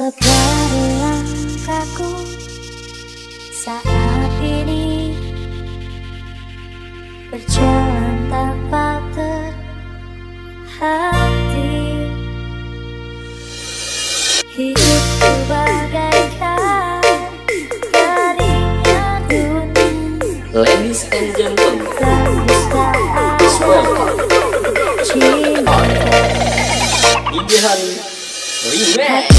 Separi langkahku saat ini Berjalan tanpa terhenti Hidupku bagaikan dunia. Ladies and gentlemen, welcome Relax.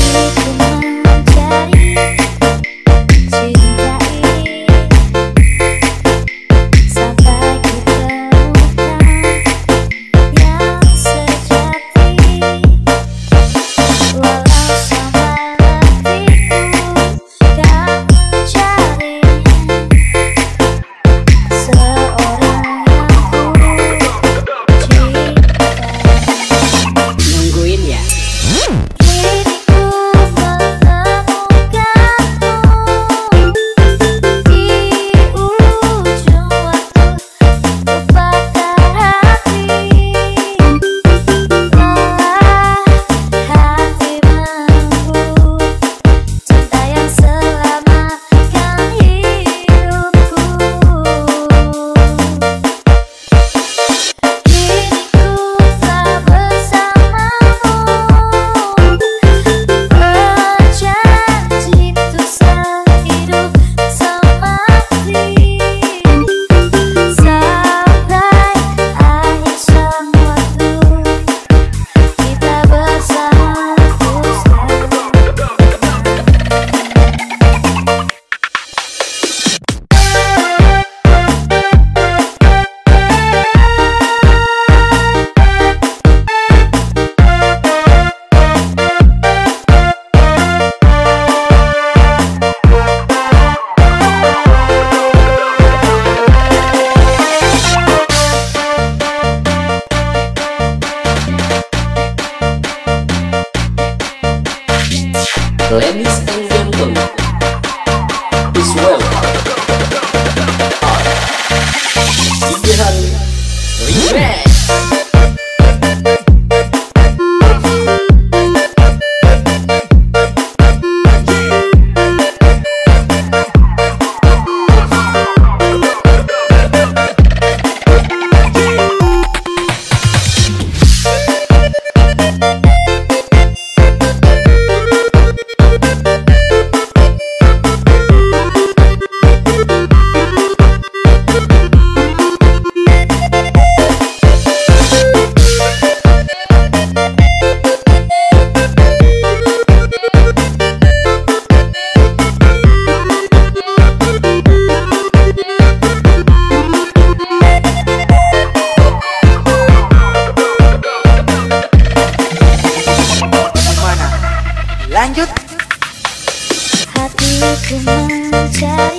lanjut. Hatiku mencari